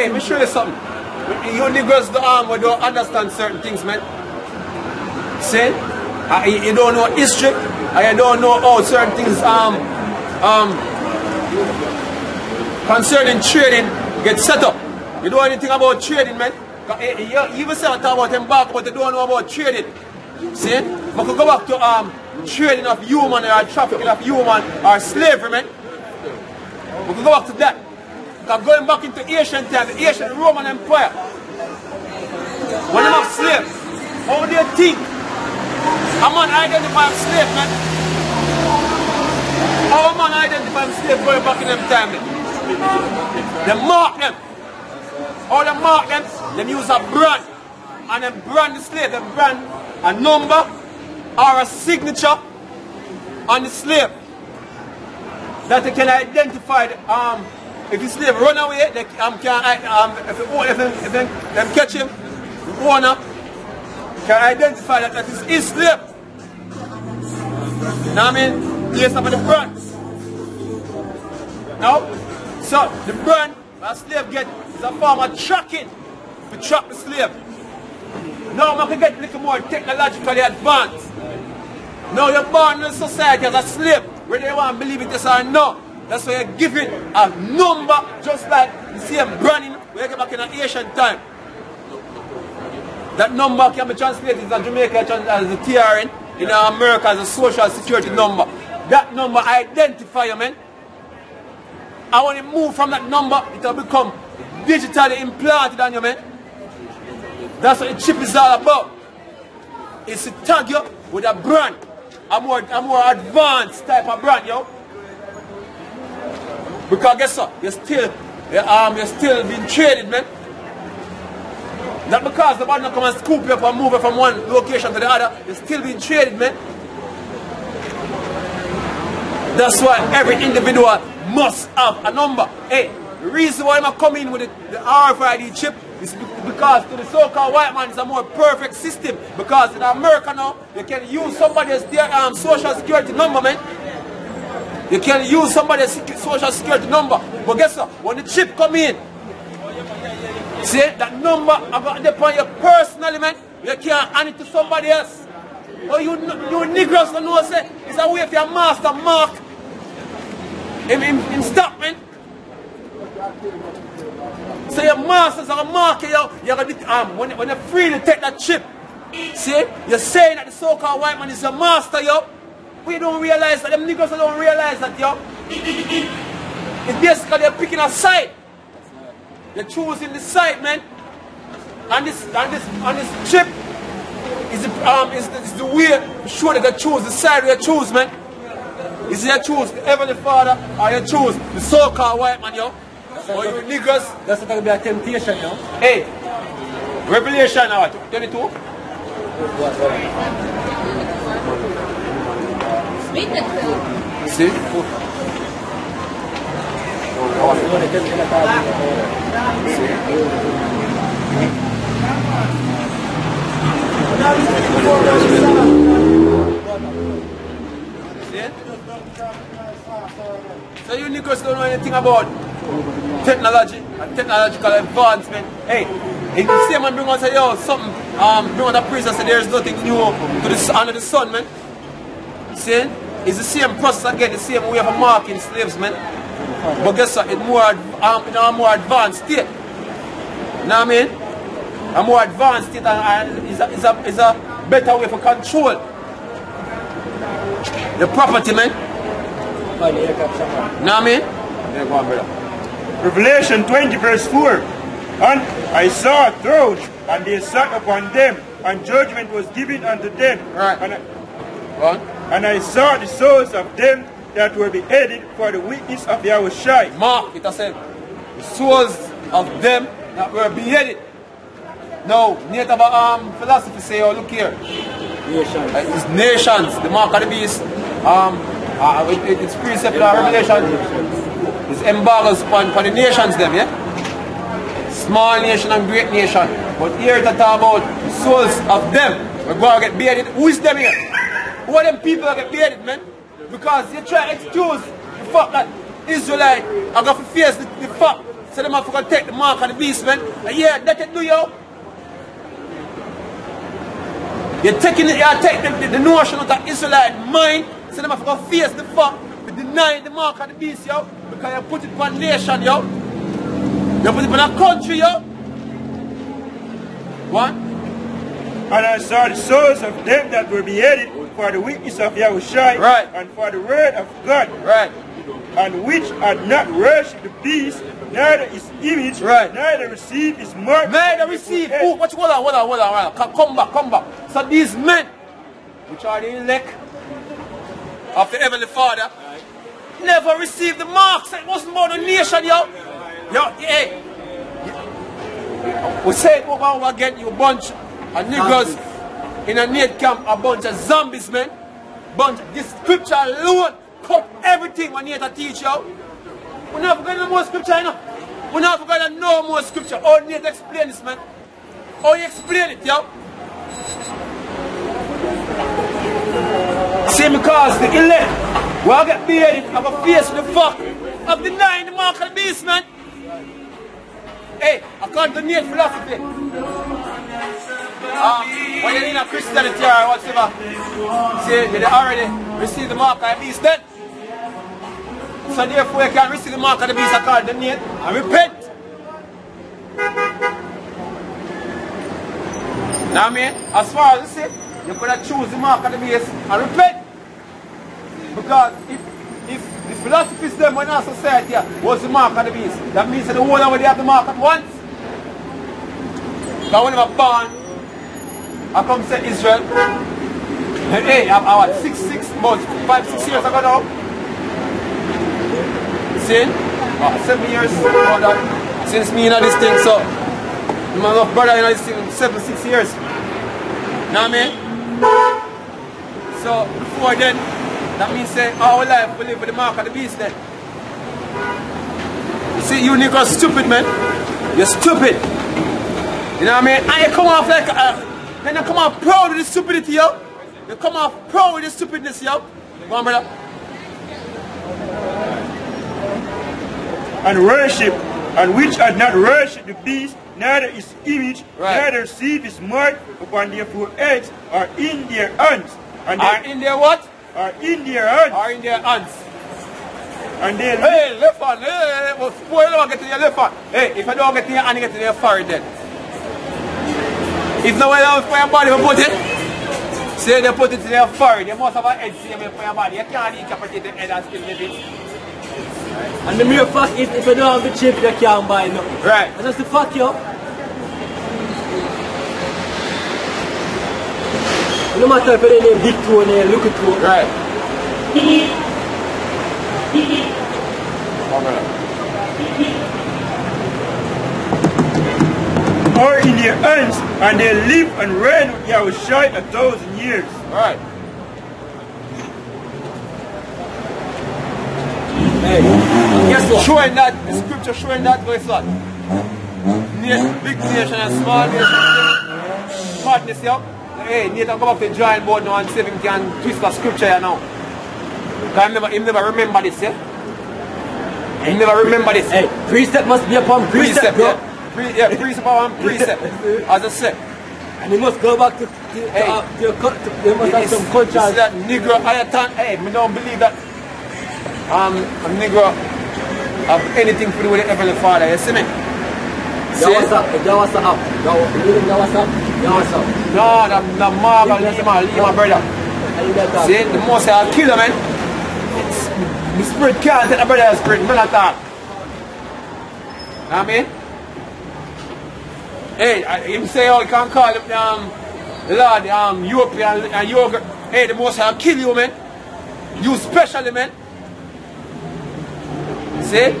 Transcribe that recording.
Hey, let me show you something. You niggas the arm um, don't understand certain things, man. See? Uh, you, you don't know history, you don't know how certain things um um concerning trading get set up. You know anything about trading, man? Eh, eh, you even say I talk about embark, but you don't know about trading. See? But could go back to um trading of human or trafficking of human or slavery, man. We could go back to that. Because going back into ancient time, the ancient Roman Empire, when they have slaves, how do you think a man identify a slave, man? How a man identify a slave going back in them time? They mark them. How they mark them? They use a brand. And then brand the slave, they brand a number or a signature on the slave that they can identify the, um, if the slave run away, they um, can, um, if, the, if, them, if them, them catch him, the owner can identify that that is his slave. Now I mean, place up the brand. Now, so the brand a slave get is a form of tracking to track the slave. Now I can get a little more technologically advanced. Now you're born in society as a slave, whether you want to believe it yes or no. That's why you give it a number just like the same branding when you get back in an Asian time. That number can be translated as a Jamaica as a TRN, in America as a social security number. That number identify you, man. I want to move from that number, it will become digitally implanted on you, man. That's what the chip is all about. It's to tag you with a brand a more, a more advanced type of brand, yo. Because guess what? You're still, you're, um, you're still being traded, man. Not because the band come and scoop you up and move you from one location to the other. You're still being traded, man. That's why every individual must have a number. Hey, the reason why I'm coming with the, the RFID chip is because to the so-called white man, it's a more perfect system. Because in America now, you can use somebody's um, social security number, man. You can use somebody's social security number. But guess what? When the chip come in, see that number about upon you personally, man. You can't hand it to somebody else. Or oh, you, you Negroes don't know, say, it's a way for your master mark. Him, him, him stop, man. So your masters are marking you, you're going to, um, when, when you're free to take that chip, see, you're saying that the so-called white man is your master, yo. We don't realize that, them niggas don't realize that, yo. It's basically you're picking a side. They're choosing the side, man. And this, and this, and this chip is the, um, is the, is the way, sure they can choose the side they choose, man. Is you choose the Heavenly Father or you choose the so-called white man, yo. Oh, you niggas. That's to be a temptation, know? Hey, Revelation now, 22? See? So you niggas don't know anything about technology and technological advancement. Hey, if the same man bring us say, yo, something, um, bring on the priest and say there's nothing new to the, under the sun, man. See? It's the same process again, the same way of marking slaves, man. But guess what? It's more, um, in a more advanced state. You know what I mean? A more advanced state and, and is, a, is, a, is a better way for control. The property, man. You know what I mean? Yeah, go on, brother. Revelation 20 verse 4. And I saw a throne, and they sat upon them, and judgment was given unto them. Right. And I, and I saw the souls of them that were beheaded for the witness of Yahushua. Mark, it has said, the souls of them that were beheaded. No, native um, philosophy say, oh, look here. Nations. Uh, it's nations, the mark of the beast. Um, uh, it, it's precept in Revelation. It's embargoes upon, upon the nations them, yeah? Small nation and great nation. But here to talk about souls of them. We're going to get bearded. Who is them here? Are them people that get bearded, man? Because you try to excuse the fact that Israelite are going to face the, the fact So them have to take the mark of the beast, man. And yeah, that it do yo. You're taking it, you're taking the, the, notion of the Israelite mind, so them have to face the fact, to deny the mark of the beast, yo. Because you put it on nation, yo. You put it on a country, yo. What? And I saw the souls of them that were beheaded for the witness of Yahushua Right. and for the word of God, Right. and which had not worshipped the beast, neither his image, Right. neither received his mark. Men that on his receive, forehead. oh, what you hold on, hold on, hold on, hold on. Come, back, come back. So these men, which are the elect of the Heavenly Father, never received the marks. It wasn't about the nation, yo. Yo, hey. We say it over and over again, you bunch of niggas in a Nate camp, a bunch of zombies, man. Bunch, this scripture alone cut everything when Nate teach you. Not going to know more scripture, you know. Not going to know more scripture. How Nate explain this, man? How you explain it, yo? See, because the elect will get beheaded have a face the fuck of denying the mark of the beast, man. Hey, according to Nate philosophy, uh, when you're in a Christianity or whatever, see, you already received the mark of the beast then. So therefore you can receive the mark of the beast according to Nate and repent. Now I mean, as far as you say, you could have choose the mark of the beast and repent. Because if if the philosophies them in our society was the mark of the beast, that means that the whole of they have the mark at once. Because when they were born, I come say Israel. Hey, I, I was six, six, about five, six years ago now. See? Uh, seven years about that. Since me in this thing, so my brother in this thing seven, six years. Know what I mean? So before then, that means say our life we live with the mark of the beast then. You see, you niggas stupid man. You're stupid. You know what I mean? And you come off like uh, then you come off proud with the stupidity, yo. You come off proud with the stupidness, yo. Go on, brother. and worship, and which had not worshipped the beast, neither his image, Right. neither received his mark upon their foreheads, or in their hands, and Are they in there what? are in their hands, Are in their hands. and they Hey, left hand. Hey, well, spoil don't get to your left hand. Hey, if I don't get to your hand, you get to your forehead then. If no one else for your body, we put it. Say they put it in your forehead. You must have a head same for your body. You can't decapitate the head and still live it. And the mere fact is, if you don't have the chip, you can't buy nothing. Right. And that's the fact, yo. No matter if you name big toe or look at toe. Right. Oh, brother. Are in their hands, and they live and reign with Yahushua a thousand years. Right. Hey, guess what? Showing that, the scripture showing that goes what? Na- Big nation and small nation. Madness, yo. Hey, Nathan come up to the drawing board now and see if he can twist the scripture here now. Because he never, he never remember this, yeah? He never remember this. Hey, precept must be upon precept, precept, bro. yeah. Pre, yeah, precept upon precept. As I said. And you must go back to, to, Hey. to, uh, to your cul- to, you must have some you culture. see that Negro Ayatan, hey, me don't believe that um, a Negro have anything to do with the Heavenly Father, you see me? See? Yawasa, Yawasa up. Yawa- you know Yawasa? Yawasa. No, the, the Marvel, that's my, my brother. You that. See, the most I'll kill him, man. It's, the spirit can't take the brother's spirit, man, at all. Know what I mean? Hey, him say, oh, you can call him, um, Lord, um, European and yogurt. Hey, the most I'll kill you, man. You specially, man. See?